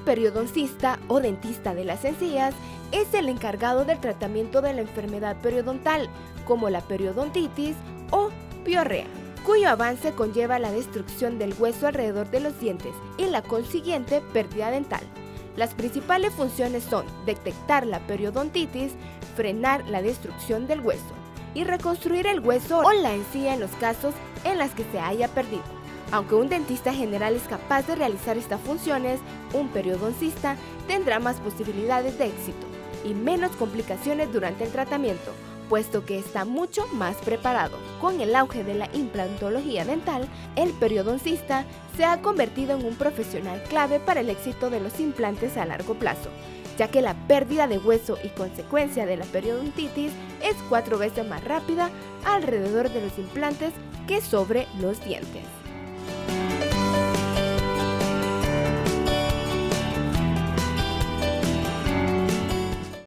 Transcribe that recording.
periodoncista o dentista de las encías es el encargado del tratamiento de la enfermedad periodontal, como la periodontitis o piorrea, cuyo avance conlleva la destrucción del hueso alrededor de los dientes y la consiguiente pérdida dental. Las principales funciones son detectar la periodontitis, frenar la destrucción del hueso y reconstruir el hueso o la encía en los casos en las que se haya perdido. Aunque un dentista general es capaz de realizar estas funciones, un periodoncista tendrá más posibilidades de éxito y menos complicaciones durante el tratamiento, puesto que está mucho más preparado. Con el auge de la implantología dental, el periodoncista se ha convertido en un profesional clave para el éxito de los implantes a largo plazo, ya que la pérdida de hueso y consecuencia de la periodontitis es cuatro veces más rápida alrededor de los implantes que sobre los dientes.